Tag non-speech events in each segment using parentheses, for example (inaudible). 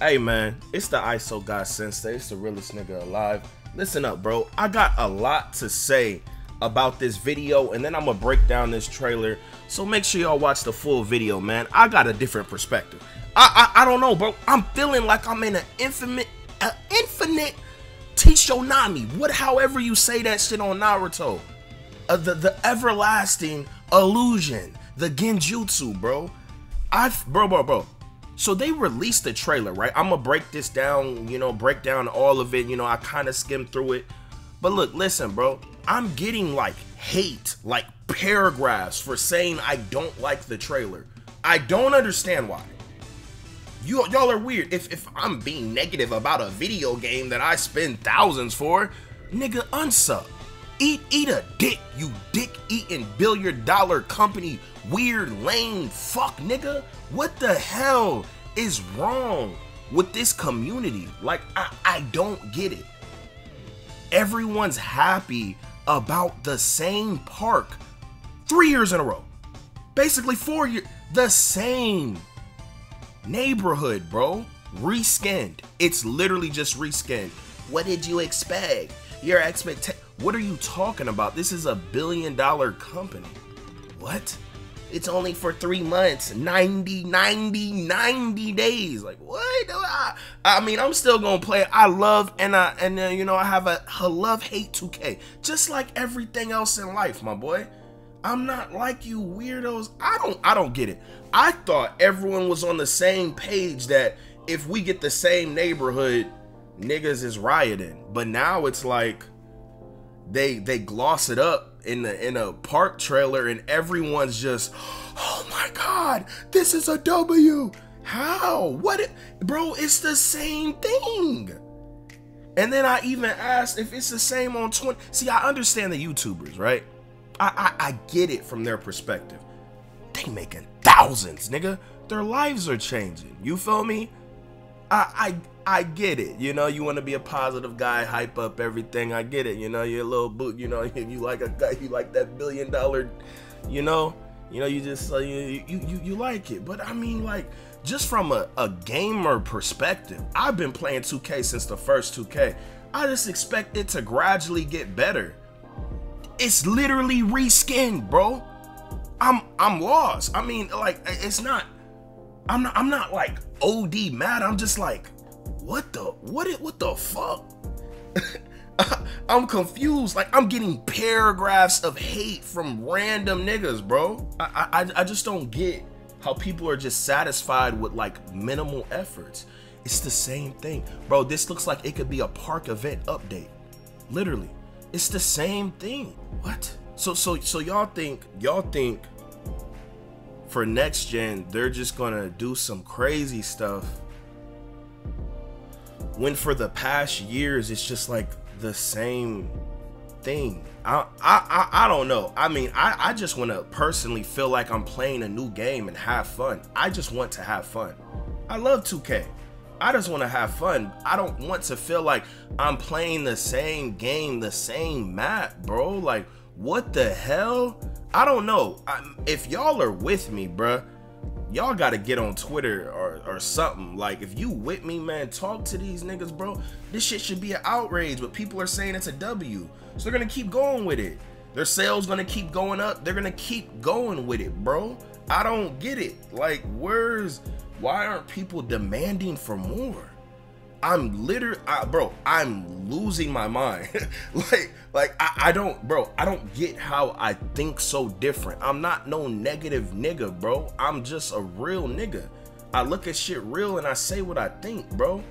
Hey man, it's the ISO God Sensei. It's the realest nigga alive. Listen up, bro. I got a lot to say about this video, and then I'm gonna break down this trailer. So make sure y'all watch the full video, man. I got a different perspective. I I, I don't know, bro. I'm feeling like I'm in an infinite, an infinite Tishonami. What, however you say that shit on Naruto, uh, the the everlasting illusion, the genjutsu, bro. I, bro, bro, bro. So they released the trailer, right? I'm gonna break this down, you know, break down all of it. You know, I kind of skimmed through it. But look, listen, bro. I'm getting like hate, like paragraphs for saying I don't like the trailer. I don't understand why. You y'all are weird. If if I'm being negative about a video game that I spend thousands for, nigga, unsub. Eat eat a dick, you dick eating billion dollar company weird lame fuck nigga. What the hell is wrong with this community? Like I, I don't get it. Everyone's happy about the same park three years in a row. Basically four years. The same neighborhood, bro. Reskinned. It's literally just reskinned. What did you expect? Your expectation. What are you talking about? This is a billion dollar company. What? It's only for three months, 90, 90, 90 days. Like what? I, I mean, I'm still gonna play. I love and I and uh, you know I have a, a love hate 2K, just like everything else in life, my boy. I'm not like you weirdos. I don't I don't get it. I thought everyone was on the same page that if we get the same neighborhood, niggas is rioting. But now it's like they they gloss it up in the in a park trailer and everyone's just oh my god this is a w. How? What bro it's the same thing. And then i even asked if it's the same on 20 see i understand the youtubers right? I i, I get it from their perspective. They making thousands nigga. Their lives are changing. You feel me i i I get it. You know, you want to be a positive guy, hype up everything. I get it. You know, you're a little boot. You know, (laughs) you like a guy, you like that billion dollar. You know, you know, you just uh, you, you you like it. But I mean, like, just from a, a gamer perspective, I've been playing 2K since the first 2K. I just expect it to gradually get better. It's literally reskinned, bro. I'm I'm lost. I mean, like, it's not. I'm not. I'm not like OD mad. I'm just like what the what it what the fuck? (laughs) I'm confused. Like I'm getting paragraphs of hate from random niggas, bro. I, I I just don't get how people are just satisfied with like minimal efforts. It's the same thing, bro. This looks like it could be a park event update. Literally, it's the same thing. What? So so so y'all think y'all think for next gen they're just gonna do some crazy stuff when for the past years it's just like the same thing. I I I, I don't know. I mean, I I just want to personally feel like I'm playing a new game and have fun. I just want to have fun. I love 2K. I just want to have fun. I don't want to feel like I'm playing the same game, the same map, bro. Like, what the hell? I don't know. I, if y'all are with me, bruh, y'all gotta get on Twitter or, or something. Like, if you with me, man, talk to these niggas, bro. This shit should be an outrage, but people are saying it's a W. So they're gonna keep going with it. Their sales gonna keep going up. They're gonna keep going with it, bro. I don't get it. Like, where's why aren't people demanding for more? I'm literally, bro, I'm losing my mind. (laughs) like, like I, I don't, bro, I don't get how I think so different. I'm not no negative nigga, bro. I'm just a real nigga. I look at shit real and I say what I think, bro.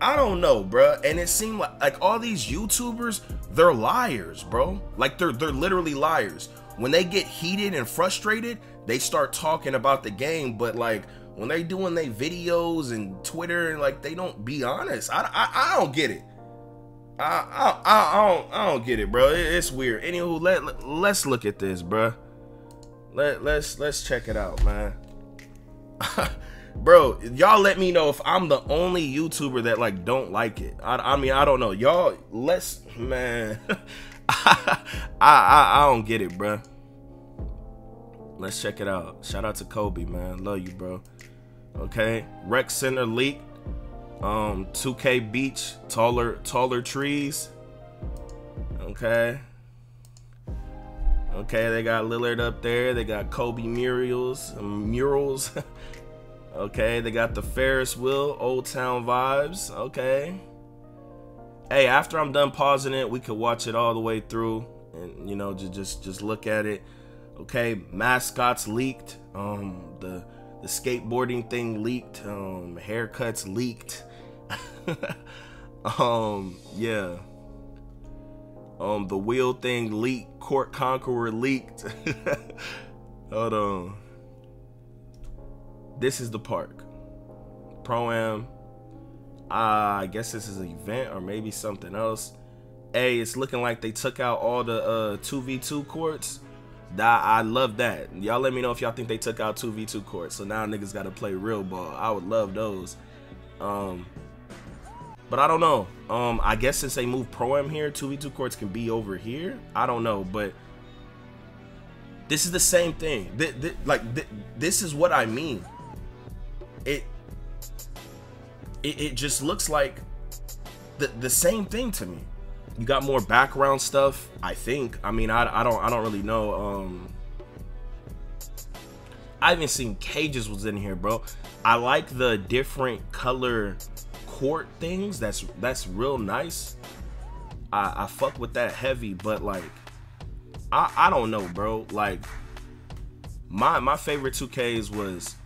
I don't know, bro. And it seemed like like all these YouTubers, they're liars, bro. Like they're they're literally liars. When they get heated and frustrated, they start talking about the game, but like when they doing their videos and Twitter and like they don't be honest. I, I, I don't get it. I, I, I, don't I don't get it, bro. it's weird. Anywho, let let's look at this, bro. Let let's let's check it out, man. (laughs) bro, y'all let me know if I'm the only YouTuber that like don't like it. I, I mean, I don't know. Y'all, let's man. (laughs) I, I I don't get it, bro. Let's check it out. Shout out to Kobe, man. Love you, bro. Okay, Rec Center leak. Um, 2K Beach, taller, taller trees. Okay. Okay, they got Lillard up there. They got Kobe murals, murals. (laughs) okay, they got the Ferris wheel, Old Town vibes. Okay. Hey, after I'm done pausing it, we could watch it all the way through, and you know, just just just look at it. Okay, mascots leaked. Um, the the skateboarding thing leaked. Um, haircuts leaked. (laughs) um, yeah. Um, the wheel thing leaked. Court Conqueror leaked. (laughs) Hold on. This is the park. Pro Am. Uh, I guess this is an event or maybe something else. Hey, it's looking like they took out all the uh 2v2 courts. That I love that. Y'all let me know if y'all think they took out 2v2 courts. So now niggas gotta play real ball. I would love those. Um but I don't know. Um, I guess since they moved Pro Am here, 2v2 courts can be over here. I don't know, but this is the same thing. Th th like th this is what I mean. It, it it just looks like the the same thing to me. You got more background stuff, I think. I mean, I, I don't I don't really know. Um, I haven't seen cages was in here, bro. I like the different color court things. That's that's real nice. I, I fuck with that heavy, but like I I don't know, bro. Like my my favorite 2Ks was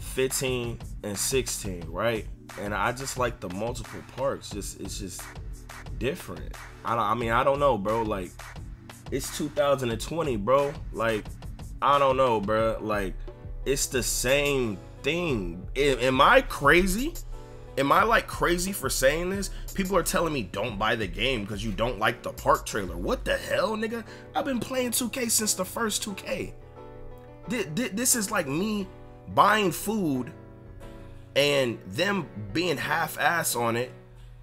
15 and 16, right? And I just like the multiple parts. Just it's just different. I don't I mean I don't know, bro. Like it's 2020, bro. Like I don't know, bro. Like it's the same thing. Am I crazy? Am I like crazy for saying this? People are telling me don't buy the game because you don't like the park trailer. What the hell, nigga? I've been playing 2K since the first 2K. This is like me buying food and them being half-ass on it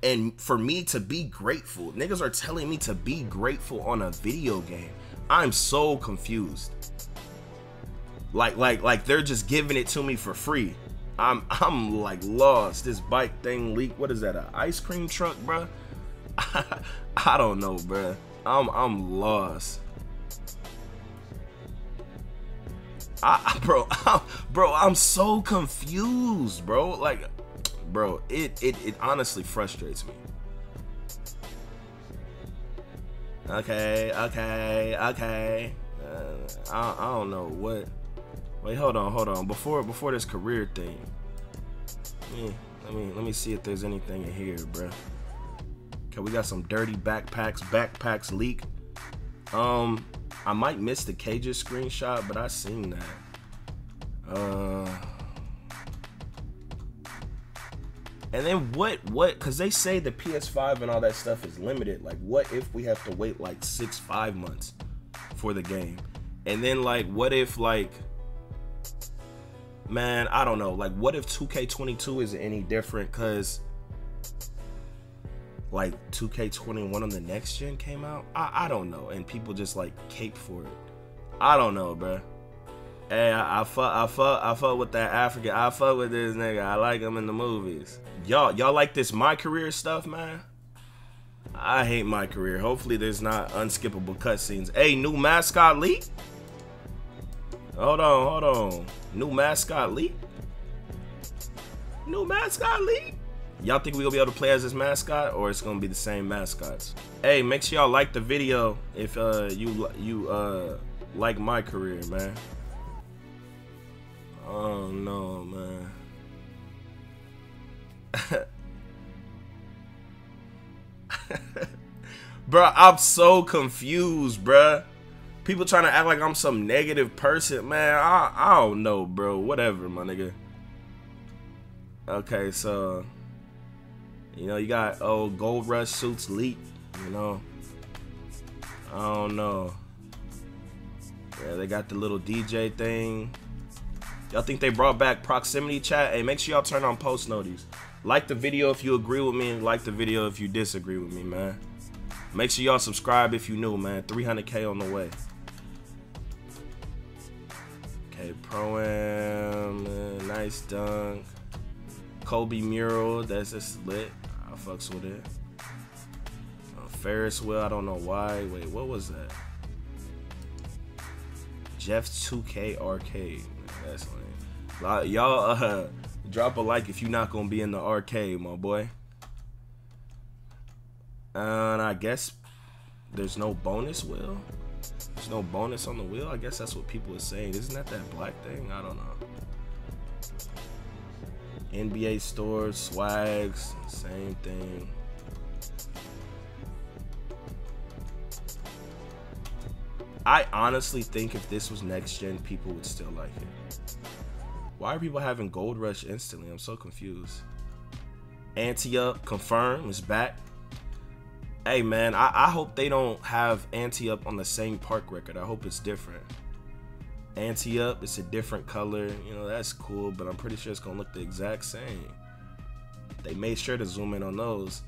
and for me to be grateful. Niggas are telling me to be grateful on a video game. I'm so confused. Like like like they're just giving it to me for free. I'm I'm like lost. This bike thing leak. What is that? An ice cream truck, bro? (laughs) I don't know, bro. I'm I'm lost. I, bro, (laughs) I, bro, I'm so confused, bro. Like, bro, it it it honestly frustrates me. Okay, okay, okay. Uh, I, I don't know what. Wait, hold on, hold on. Before before this career thing, yeah, let me let me see if there's anything in here, bro. Okay, we got some dirty backpacks. Backpacks leak. Um, I might miss the cages screenshot, but I seen that. Uh. And then what what cuz they say the PS5 and all that stuff is limited. Like what if we have to wait like 6 5 months for the game? And then like what if like man, I don't know. Like, what if 2K22 is any different? Cause like 2K21 on the next gen came out. I, I don't know, and people just like cape for it. I don't know, bro. Hey, I, I fuck, I fuck, I fuck with that African. I fuck with this nigga. I like him in the movies. Y'all, y'all like this my career stuff, man? I hate my career. Hopefully, there's not unskippable cutscenes. Hey, new mascot leak. Hold on, hold on. New mascot leak? New mascot leak? Y'all think we gonna be able to play as this mascot or it's gonna be the same mascots? Hey, make sure y'all like the video if uh, you you uh, like my career, man. Oh no, man. (laughs) bruh, I'm so confused, bruh people trying to act like I'm some negative person, man. I I don't know, bro. Whatever, my nigga. Okay, so you know you got oh gold rush suits leak, you know. I don't know. Yeah, they got the little DJ thing. Y'all think they brought back proximity chat? Hey, make sure y'all turn on post notice. Like the video if you agree with me, and like the video if you disagree with me, man. Make sure y'all subscribe if you new, man. 300k on the way. Okay, pro am, nice dunk. Kobe mural. That's just lit. I fucks with it. Uh, Ferris wheel. I don't know why. Wait, what was that? Jeff 2K arcade. That's lame. Y'all uh, (laughs) drop a like if you're not gonna be in the arcade, my boy. And I guess there's no bonus wheel. There's no bonus on the wheel. I guess that's what people are saying. Isn't that that black thing? I don't know. NBA stores, swags, same thing. I honestly think if this was next gen, people would still like it. Why are people having Gold Rush instantly? I'm so confused. Ante Up, confirm, is back. Hey man, I, I hope they don't have Ante Up on the same park record. I hope it's different. Ante Up, it's a different color. You know, that's cool, but I'm pretty sure it's gonna look the exact same. They made sure to zoom in on those.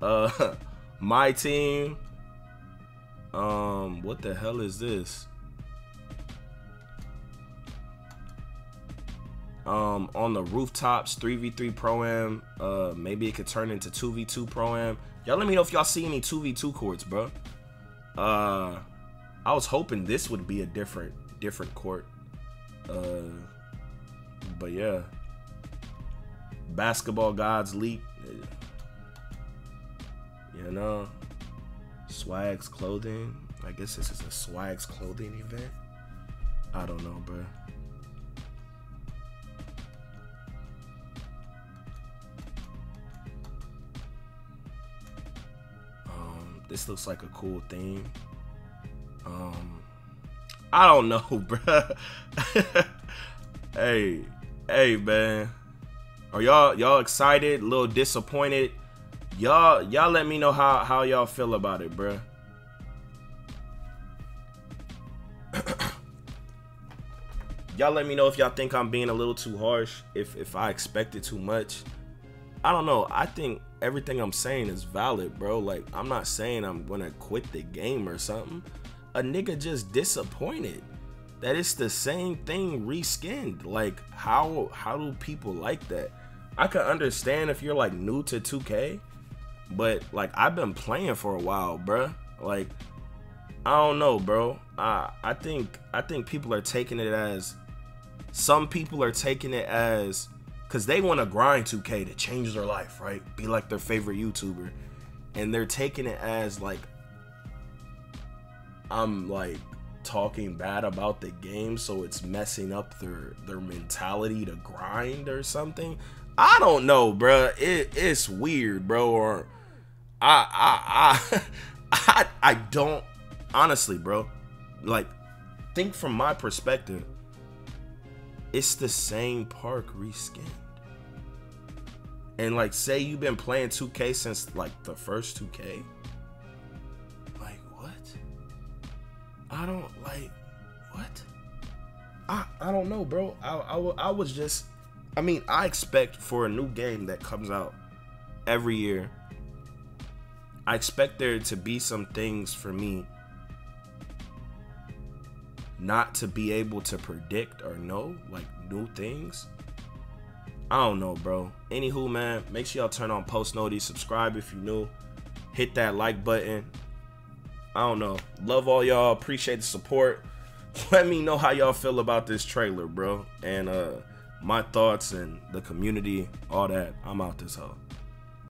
Uh (laughs) my team. Um, what the hell is this? Um, on the rooftops, 3v3 pro am. Uh, maybe it could turn into 2v2 pro am. Y'all let me know if y'all see any 2v2 courts, bro. Uh, I was hoping this would be a different different court. Uh, but yeah, basketball gods leap. You know, swags clothing. I guess this is a swags clothing event. I don't know, bro. This looks like a cool theme. Um, I don't know, (laughs) bro. hey, hey, man. Are y'all y'all excited? A little disappointed? Y'all y'all let me know how how y'all feel about it, bro. (clears throat) y'all let me know if y'all think I'm being a little too harsh. If if I expected too much. I don't know. I think everything I'm saying is valid, bro. Like I'm not saying I'm gonna quit the game or something a nigga just disappointed that it's the same thing reskinned. Like how how do people like that? I can understand if you're like new to 2K, but like I've been playing for a while, bruh. Like I don't know, bro. I I think I think people are taking it as some people are taking it as because they want to grind 2K to change their life, right? Be like their favorite YouTuber, and they're taking it as like I'm like talking bad about the game so it's messing up their their mentality to grind or something. I don't know, bro. It, it's weird, bro. Or I I I (laughs) I, I don't honestly, bro. Like think from my perspective. It's the same park reskinned. And like say you've been playing 2K since like the first 2K. Like what? I don't like what? I I don't know, bro. I, I, I was just I mean, I expect for a new game that comes out every year. I expect there to be some things for me not to be able to predict or know, like new things. I don't know, bro. Anywho, man, make sure y'all turn on post notice, subscribe if you're new, hit that like button. I don't know. Love all y'all. Appreciate the support. (laughs) Let me know how y'all feel about this trailer, bro. And uh my thoughts and the community, all that. I'm out this hoe.